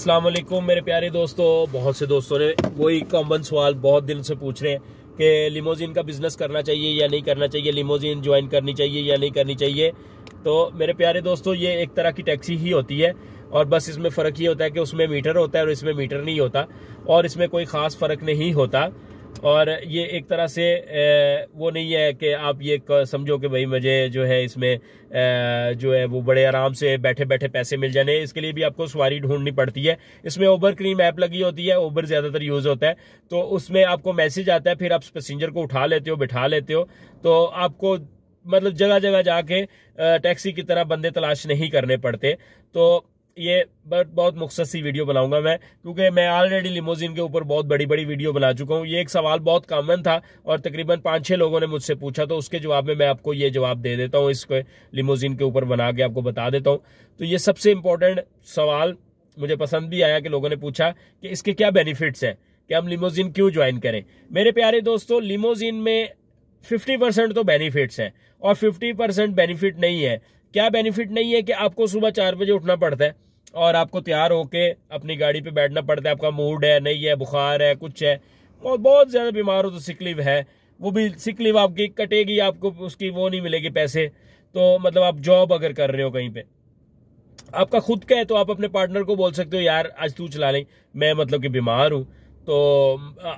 वालेकुम, मेरे प्यारे दोस्तों, बहुत से दोस्तों ने वही कॉमन सवाल बहुत दिन से पूछ रहे हैं कि लिमोजिन का बिज़नेस करना चाहिए या नहीं करना चाहिए लिमोजिन ज्वाइन करनी चाहिए या नहीं करनी चाहिए। तो मेरे प्यारे दोस्तों, ये एक तरह की टैक्सी ही होती है और बस इसमें फ़र्क ये होता है कि उसमें मीटर होता है और इसमें मीटर नहीं होता और इसमें कोई ख़ास फ़र्क नहीं होता। और ये एक तरह से वो नहीं है कि आप ये समझो कि भाई मुझे जो है इसमें जो है वो बड़े आराम से बैठे बैठे पैसे मिल जाने, इसके लिए भी आपको सवारी ढूंढनी पड़ती है। इसमें ओबर क्रीम ऐप लगी होती है ओबर ज़्यादातर यूज़ होता है तो उसमें आपको मैसेज आता है, फिर आप पैसेंजर को उठा लेते हो, बिठा लेते हो तो आपको मतलब जगह जगह जाके टैक्सी की तरह बंदे तलाश नहीं करने पड़ते। तो ये बहुत मुख्तर वीडियो बनाऊँगा मैं, क्योंकि मैं ऑलरेडी लिमोजिन के ऊपर बहुत बड़ी बड़ी वीडियो बना चुका हूँ। ये एक सवाल बहुत कॉमन था और तकरीबन पाँच छह लोगों ने मुझसे पूछा तो उसके जवाब में मैं आपको ये जवाब दे देता हूँ, इसको लिमोजिन के ऊपर बना के आपको बता देता हूँ। तो ये सबसे इंपॉर्टेंट सवाल मुझे पसंद भी आया कि लोगों ने पूछा कि इसके क्या बेनिफिट्स है, कि हम लिमोजिन क्यों ज्वाइन करें। मेरे प्यारे दोस्तों लिमोजिन में फिफ्टी परसेंट तो बेनिफिट्स हैं और फिफ्टी परसेंट बेनिफिट नहीं है। क्या बेनिफिट नहीं है कि आपको सुबह चार बजे उठना पड़ता है? और आपको तैयार होके अपनी गाड़ी पे बैठना पड़ता है। आपका मूड है, नहीं है, बुखार है, कुछ है। बहुत बहुत ज़्यादा बीमार हो तो सिकलीव है। वो भी सिकलीव आपकी कटेगी, आपको उसकी वो नहीं मिलेगी पैसे। तो मतलब आप जॉब अगर कर रहे हो कहीं पे। आपका खुद का है तो आप अपने पार्टनर को बोल सकते हो, यार, आज तू चला लें। मैं मतलब कि बीमार हूँ। तो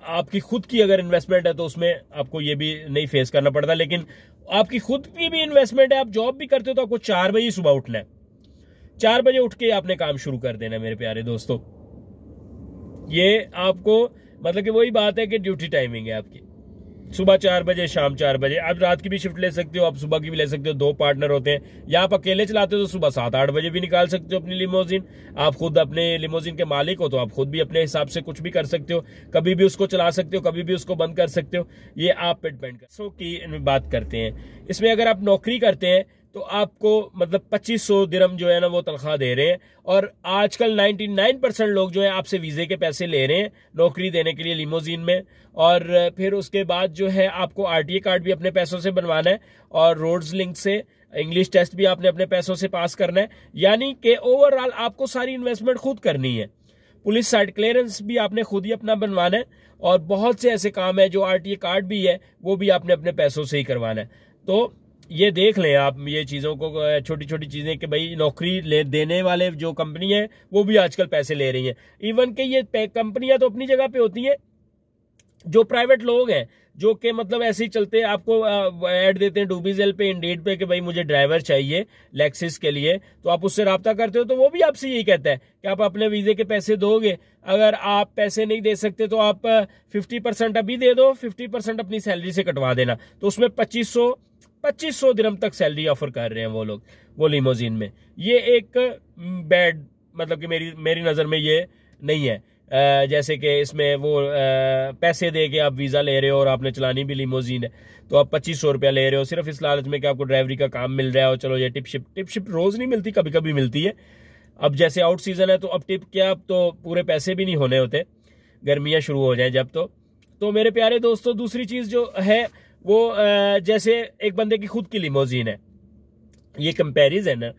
आपकी खुद की अगर इन्वेस्टमेंट है तो उसमें आपको ये भी नहीं फेस करना पड़ता। लेकिन आपकी खुद की भी इन्वेस्टमेंट है। आप जॉब भी करते हो तो आपको चार बजे सुबह उठना है। चार बजे उठ के आपने काम शुरू कर देना मेरे प्यारे दोस्तों। ये आपको मतलब कि वही बात है कि ड्यूटी टाइमिंग है आपकी। सुबह चार बजे, शाम चार बजे। आप रात की भी शिफ्ट ले सकते हो, आप सुबह की भी ले सकते हो। दो पार्टनर होते हैं। या आप अकेले चलाते हो तो सुबह सात आठ बजे भी निकाल सकते हो अपनी लिमोजिन आप खुद अपने लिमोजिन के मालिक हो तो आप खुद भी अपने हिसाब से कुछ भी कर सकते हो। कभी भी उसको चला सकते हो, कभी भी उसको बंद कर सकते हो। ये आप पे डिपेंड कर सो की बात करते हैं। इसमें अगर आप नौकरी करते हैं तो आपको मतलब 2500 दिरम जो है ना वो तनख्वाह दे रहे हैं। और आजकल 99 परसेंट लोग जो है आपसे वीजे के पैसे ले रहे हैं नौकरी देने के लिए लिमोजिन में। और फिर उसके बाद जो है आपको आरटीए कार्ड भी अपने पैसों से बनवाना है और रोड्स लिंक से, इंग्लिश टेस्ट भी आपने अपने पैसों से पास करना है। यानी कि ओवरऑल आपको सारी इन्वेस्टमेंट खुद करनी है। पुलिस साइड क्लियरेंस भी आपने खुद ही अपना बनवाना है और बहुत से ऐसे काम है जो आरटीए कार्ड भी है, वो भी आपने अपने पैसों से ही करवाना है। तो ये देख लें आप ये चीज़ों को छोटी छोटी चीज़ें कि भाई नौकरी ले, देने वाले जो कंपनी है, वो भी आजकल पैसे ले रही हैं। इवन के ये कंपनियाँ तो अपनी जगह पे होती हैं, जो प्राइवेट लोग हैं, जो कि मतलब ऐसे ही चलते हैं, आपको ऐड देते हैं डूबीजेल पे इंडेड पे कि भाई मुझे ड्राइवर चाहिए लेक्सिस के लिए तो आप उससे रबता करते हो तो वो भी आपसे यही कहता है कि आप अपने वीजे के पैसे दोगे, अगर आप पैसे नहीं दे सकते तो आप फिफ्टी परसेंट अभी दे दो फिफ्टी परसेंट अपनी सैलरी से कटवा देना। तो उसमें पच्चीस पच्चीस सौ दिरम तक सैलरी ऑफ़र कर रहे हैं वो लोग, वो लिमोजिन में। ये एक बैड मतलब कि मेरी मेरी नज़र में ये नहीं है। जैसे कि इसमें वो पैसे दे के आप वीज़ा ले रहे हो और आपने चलानी भी लिमोजिन है तो आप पच्चीस सौ रुपया ले रहे हो। सिर्फ़ इस लालच में कि आपको ड्राइवरी का काम मिल रहा है और चलो ये टिप शिप टिप शिप रोज़ नहीं मिलती कभी कभी मिलती है। अब जैसे आउट सीज़न है तो अब टिप क्या, अब तो पूरे पैसे भी नहीं होने होते। गर्मियाँ शुरू हो जाए जब तो। तो मेरे प्यारे दोस्तों, दूसरी चीज़ जो है वो जैसे एक बंदे की खुद की लिमोजीन है। ये कंपेरिजन है।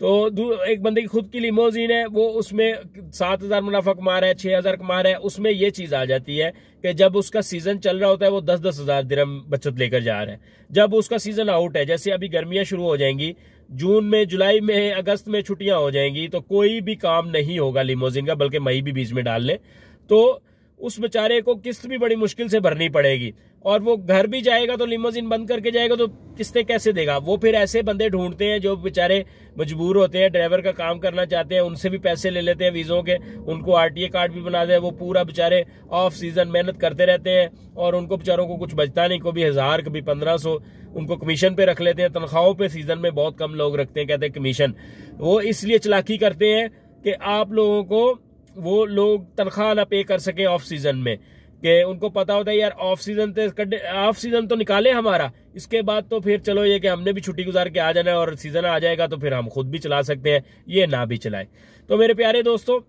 तो एक बंदे की खुद की लिमोजीन है, वो उसमें सात हज़ार मुनाफा कमा रहा है, छह हज़ार कमा रहा है, उसमें ये चीज़ आ जाती है कि जब उसका सीज़न चल रहा होता है, वो दस दस हज़ार दिरम बचत लेकर जा रहा है। जब उसका सीज़न आउट है, जैसे अभी गर्मियाँ शुरू हो जाएँगी, जून में, जुलाई में, अगस्त में छुट्टियाँ हो जाएँगी तो कोई भी काम नहीं होगा लिमोजिन का, बल्कि मई भी बीच में डाल ले। तो उस बेचारे को किस्त भी बड़ी मुश्किल से भरनी पड़ेगी। और वो घर भी जाएगा तो लिमोजिन बंद करके जाएगा तो किस्तें कैसे देगा? वो फिर ऐसे बंदे ढूंढते हैं जो बेचारे मजबूर होते हैं, ड्राइवर का काम करना चाहते हैं, उनसे भी पैसे ले लेते हैं वीजों के, उनको आरटीए कार्ड भी बना दे, वो पूरा बेचारे ऑफ़ सीज़न मेहनत करते रहते हैं और उनको बेचारों को कुछ बचता नहीं कभी हज़ार, कभी पंद्रह सौ, उनको कमीशन पे रख लेते हैं, तनख्वाहों पे सीज़न में बहुत कम लोग रखते हैं, कहते हैं कमीशन वो इसलिए चलाकी करते हैं कि आप लोगों को वो लोग तनख्वाह ना पे कर सके ऑफ़ सीज़न में। कि उनको पता होता है, यार ऑफ़ सीज़न तो ऑफ़ सीज़न तो निकाले हमारा। इसके बाद तो फिर चलो ये कि हमने भी छुट्टी गुजार के आ जाना है और सीज़न आ जाएगा तो फिर हम खुद भी चला सकते हैं। ये ना भी चलाए। तो मेरे प्यारे दोस्तों,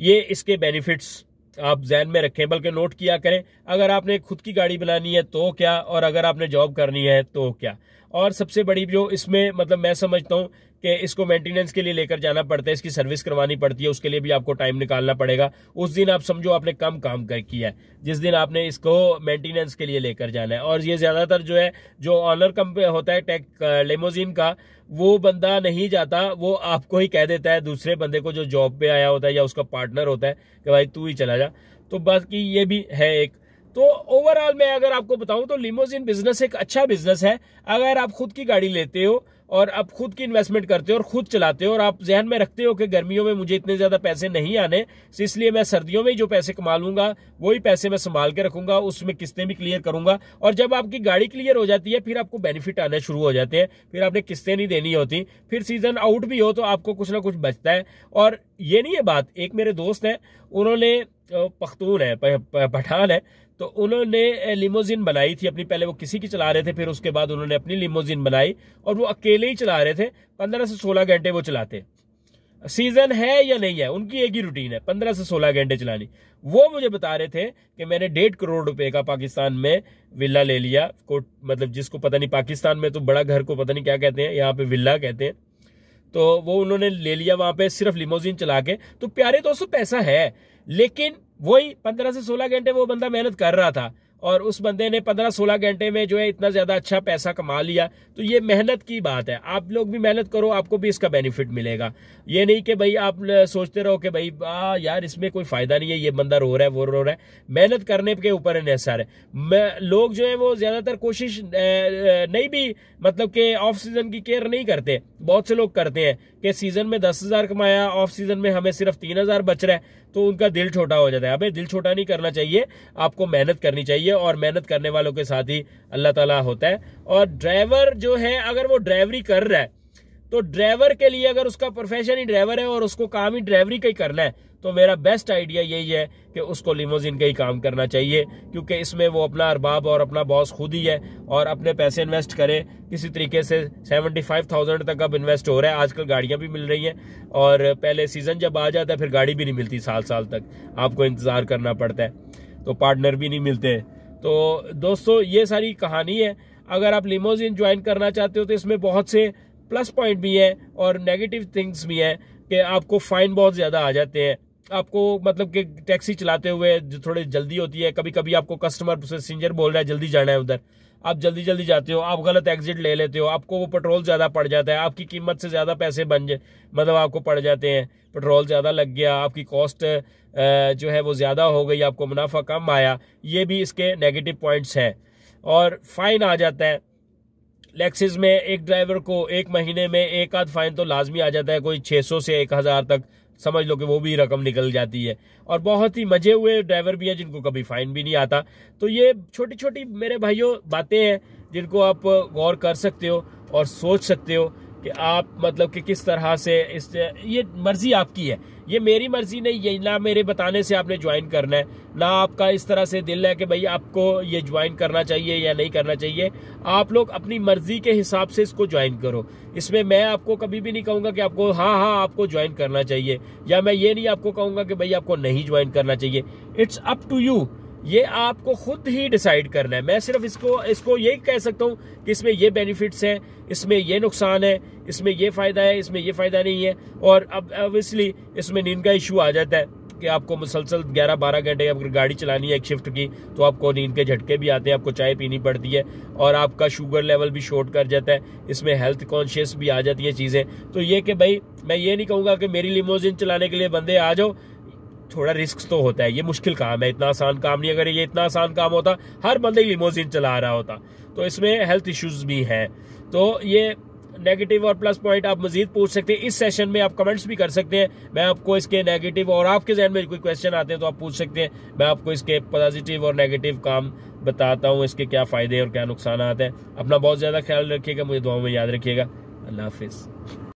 ये इसके बेनिफिट्स आप जहन में रखें, बल्कि नोट किया करें, अगर आपने खुद की गाड़ी बनानी है तो क्या, और अगर आपने जॉब करनी है तो क्या? और सबसे बड़ी जो इसमें मतलब मैं समझता हूँ कि इसको मेंटेनेंस के लिए लेकर जाना पड़ता है, इसकी सर्विस करवानी पड़ती है, उसके लिए भी आपको टाइम निकालना पड़ेगा। उस दिन आप समझो आपने कम काम कर किया है, जिस दिन आपने इसको मेंटेनेंस के लिए लेकर जाना है। और ये ज़्यादातर जो है, जो ऑनर कंप होता है टेक लेमोजिन का, वो बंदा नहीं जाता, वो आपको ही कह देता है, दूसरे बंदे को जो जॉब पे आया होता है या उसका पार्टनर होता है कि भाई तू ही चला जा। तो बाकी ये भी है एक। तो ओवरऑल मैं अगर आपको बताऊँ तो लिमोजिन बिज़नेस एक अच्छा बिज़नेस है। अगर आप खुद की गाड़ी लेते हो और आप खुद की इन्वेस्टमेंट करते हो और खुद चलाते हो और आप जहन में रखते हो कि गर्मियों में मुझे इतने ज़्यादा पैसे नहीं आने इसलिए मैं सर्दियों में ही जो पैसे कमा लूँगा, वही पैसे मैं संभाल के रखूँगा, उसमें किस्तें भी क्लियर करूँगा। और जब आपकी गाड़ी क्लियर हो जाती है, फिर आपको बेनिफिट आने शुरू हो जाते हैं। फिर आपने किस्तें नहीं देनी होती, फिर सीज़न आउट भी हो तो आपको कुछ ना कुछ बचता है। और ये नहीं है बात, एक मेरे दोस्त है, उन्होंने पख्तून है पठान है तो उन्होंने लिमोजिन बनाई थी अपनी। पहले वो किसी की चला रहे थे, फिर उसके बाद उन्होंने अपनी लिमोजिन बनाई और वो अकेले ही चला रहे थे। पंद्रह से सोलह घंटे वो चलाते। सीज़न है या नहीं है? उनकी एक ही रूटीन है, पंद्रह से सोलह घंटे चलानी। वो मुझे बता रहे थे कि मैंने डेढ़ करोड़ रुपए का पाकिस्तान में विला ले लिया। को मतलब जिसको पता नहीं, पाकिस्तान में तो बड़ा घर को पता नहीं क्या कहते हैं, यहाँ पे विला कहते हैं। तो वो उन्होंने ले लिया वहाँ पे सिर्फ़ लिमोजिन चला के। तो प्यारे दोस्तों, पैसा है, लेकिन वही पंद्रह से सोलह घंटे वो बंदा मेहनत कर रहा था और उस बंदे ने पंद्रह सोलह घंटे में जो है इतना ज़्यादा अच्छा पैसा कमा लिया। तो ये मेहनत की बात है। आप लोग भी मेहनत करो, आपको भी इसका बेनिफिट मिलेगा। ये नहीं कि भाई आप सोचते रहो कि भाई, आ, यार इसमें कोई फ़ायदा नहीं है, ये बंदा रो रहा है, वो रो रहा है। मेहनत करने के ऊपर इन्हेसार है लोग जो है वो ज़्यादातर कोशिश नहीं भी मतलब कि ऑफ़ सीज़न की केयर नहीं करते। बहुत से लोग करते हैं कि सीज़न में दस हज़ार कमाया ऑफ़ सीज़न में हमें सिर्फ़ तीन हज़ार बच रहा है तो उनका दिल छोटा हो जाता है। अबे, दिल छोटा नहीं करना चाहिए, आपको मेहनत करनी चाहिए और मेहनत करने वालों के साथ ही अल्लाह ताला होता है। और ड्राइवर जो है, अगर वो ड्राइवरी कर रहा है तो ड्राइवर के लिए अगर उसका प्रोफेशन ही ड्राइवर है और उसको काम ही ड्राइवरी का ही करना है तो मेरा बेस्ट आइडिया यही है कि उसको लिमोजिन का ही काम करना चाहिए, क्योंकि इसमें वो अपना अरबाब और अपना बॉस खुद ही है और अपने पैसे इन्वेस्ट करे। किसी तरीके से सेवेंटी फाइव थाउज़ेंड तक अब इन्वेस्ट हो रहा है। आजकल गाड़ियाँ भी मिल रही हैं और पहले सीज़न जब आ जाता है, फिर गाड़ी भी नहीं मिलती साल साल तक। आपको इंतज़ार करना पड़ता है तो पार्टनर भी नहीं मिलते। तो दोस्तों, ये सारी कहानी है। अगर आप लिमोजिन ज्वाइन करना चाहते हो तो इसमें बहुत से प्लस पॉइंट भी है और नेगेटिव थिंग्स भी है कि आपको फाइन बहुत ज़्यादा आ जाते हैं। आपको मतलब कि टैक्सी चलाते हुए जो थोड़ी जल्दी होती है कभी कभी आपको कस्टमर पैसेंजर बोल रहा है, जल्दी जाना है उधर। आप जल्दी जल्दी जाते हो, आप गलत एग्जिट ले लेते हो, आपको वो पेट्रोल ज़्यादा पड़ जाता है, आपकी कीमत से ज़्यादा पैसे बन जाए मतलब आपको पड़ जाते हैं। पेट्रोल ज़्यादा लग गया, आपकी कॉस्ट जो है वो ज़्यादा हो गई, आपको मुनाफा कम आया, ये भी इसके नेगेटिव पॉइंट्स हैं। और फाइन आ जाता है। लेक्सिस में एक ड्राइवर को एक महीने में एक आध फाइन तो लाजमी आ जाता है, कोई 600 से 1000 तक समझ लो कि वो भी रकम निकल जाती है। और बहुत ही मज़े हुए ड्राइवर भी हैं जिनको कभी फाइन भी नहीं आता। तो ये छोटी छोटी मेरे भाइयों बातें हैं जिनको आप गौर कर सकते हो और सोच सकते हो। कि आप मतलब कि किस तरह से इस, ये मर्ज़ी आपकी है। ये मेरी मर्ज़ी नहीं है ना मेरे बताने से आपने ज्वाइन करना है, ना आपका इस तरह से दिल है कि भाई आपको ये ज्वाइन करना चाहिए या नहीं करना चाहिए। आप लोग अपनी मर्ज़ी के हिसाब से इसको ज्वाइन करो। इसमें मैं आपको कभी भी नहीं कहूँगा कि आपको हाँ हाँ आपको ज्वाइन करना चाहिए। या मैं ये नहीं आपको कहूँगा कि भाई आपको नहीं ज्वाइन करना चाहिए। इट्स अप टू यू ये आपको खुद ही डिसाइड करना है। मैं सिर्फ़ इसको इसको यही कह सकता हूँ कि इसमें ये बेनिफिट्स हैं, इसमें ये नुकसान है, इसमें ये फ़ायदा है, इसमें ये फ़ायदा नहीं है। और अब ऑब्वियसली इसमें नींद का इशू आ जाता है कि आपको मुसलसल 11-12 घंटे अगर गाड़ी चलानी है एक शिफ्ट की तो आपको नींद के झटके भी आते हैं, आपको चाय पीनी पड़ती है और आपका शुगर लेवल भी शॉर्ट कर जाता है। इसमें हेल्थ कॉन्शियस भी आ जाती है चीज़ें। तो ये कि भाई, मैं ये नहीं कहूँगा कि मेरी लिमोजिन चलाने के लिए बंदे आ जाओ थोड़ा रिस्क तो होता है, ये मुश्किल काम है, इतना आसान काम नहीं, अगर ये इतना आसान काम होता, हर बंदे लिमोजिन चला रहा होता। तो इसमें हेल्थ इश्यूज़ भी हैं। तो ये नेगेटिव और प्लस पॉइंट आप मजीद पूछ सकते हैं। इस सेशन में आप कमेंट्स भी कर सकते हैं। मैं आपको इसके नेगेटिव और आपके जहन में कोई क्वेश्चन आते हैं तो आप पूछ सकते हैं। मैं आपको इसके पॉजिटिव और नेगेटिव काम बताता हूँ, इसके क्या फ़ायदे और क्या नुकसान आते हैं। अपना बहुत ज़्यादा ख्याल रखिएगा, मुझे दुआ में याद रखिएगा। अल्लाह हाफिज़।